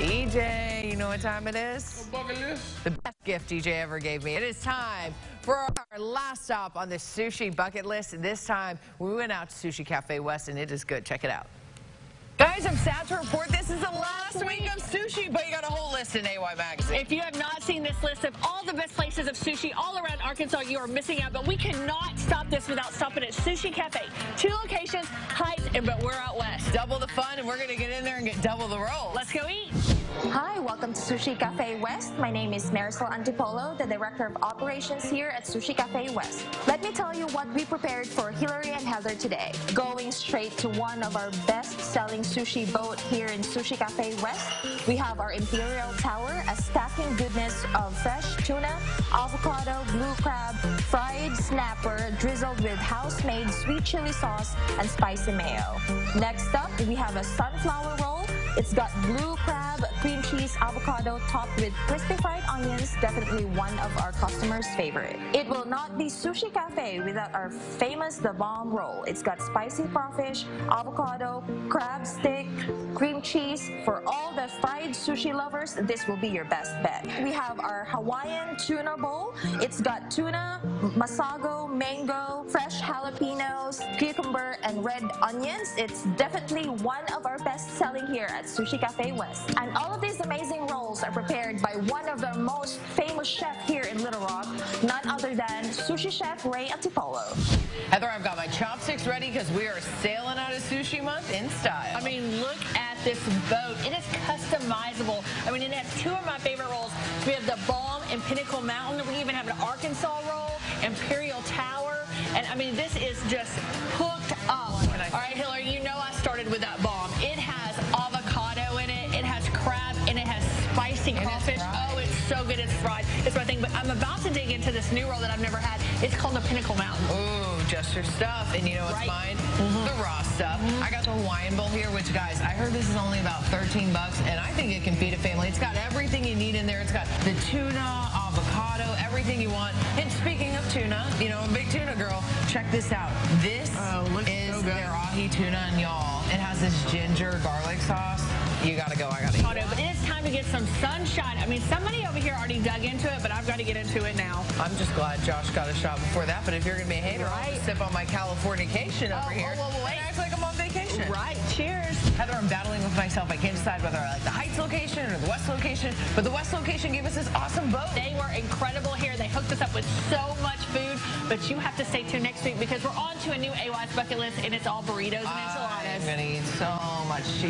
DJ, you know what time it is? The best gift DJ ever gave me. It is time for our last stop on the sushi bucket list. This time we went out to Sushi Cafe West and it is good. Check it out. Guys, I'm sad to report this is the last week of sushi, but you got a whole list in AY Magazine. If you have not seen this list of all the best places of sushi all around Arkansas, you are missing out. But we cannot stop this without stopping at Sushi Cafe. Two locations, Heights, and but we're out west. Double the fun, and we're going to get in there and get double the roll. Let's go eat. Hi, welcome to Sushi Cafe West. My name is Marisol Antipolo, the Director of Operations here at Sushi Cafe West. Let me tell you what we prepared for Hilary and Heather today. Going straight to one of our best-selling sushi boat here in Sushi Cafe West, we have our Imperial Tower, a stacking goodness of fresh tuna, avocado, blue crab, fried snapper, drizzled with house-made sweet chili sauce and spicy mayo. Next up, we have a sunflower roll it's got blue crab, cream cheese, avocado topped with crispy fried onions, definitely one of our customers' favorite. It will not be Sushi Cafe without our famous The Bomb roll. It's got spicy crawfish, avocado, crab stick, cream cheese. For all the fried sushi lovers, this will be your best bet. We have our Hawaiian tuna bowl. It's got tuna, masago, mango, fresh jalapenos, cucumber, and red onions. It's definitely one of our best selling here at Sushi Cafe West. And all of these amazing rolls are prepared by one of the most famous chefs here in Little Rock, none other than sushi chef Ray Antipolo. Heather, I've got chopsticks ready because we are sailing out of sushi month in style. I mean, look at this boat. It is customizable. I mean, it has two of my favorite rolls. We have the Bomb and Pinnacle Mountain. We even have an Arkansas roll, Imperial Tower. And I mean, this is just hooked up. All right, Hilary, you know I started with that bomb. It has avocado in it. It has crab and it has spicy crawfish. Oh, it's so good. It's fried. It's my thing. But I'm about to dig into this new roll that I've never had. It's called the Pinnacle Mountain. Ooh, just your stuff. And you know what's right. mine? Mm -hmm. The raw stuff. Mm -hmm. I got the Hawaiian bowl here, which, guys, I heard this is only about 13 bucks, and I think it can feed a family. It's got everything you need in there. It's got the tuna, avocado, everything you want. And speaking of tuna, you know, I'm a big tuna girl. Check this out. This oh, is so their ahi tuna, and y'all, it has this ginger garlic sauce. You gotta go. I gotta eat. But it is time to get some sunshine. I mean, somebody over here already dug into it, but I've got to get into it now. I'm just glad Josh got a shot before that. But if you're gonna be a hater, right. I'll sip on my Californication over oh, here. Oh, oh, wait. Act like I'm on vacation. Right. Cheers. Heather, I'm battling with myself. I can't decide whether I like the Heights location or the West location. But the West location gave us this awesome boat. They were incredible here. They hooked us up with so much food. But you have to stay tuned next week because we're on to a new AY's bucket list, and it's all burritos and enchiladas. I'm gonna eat so much cheese.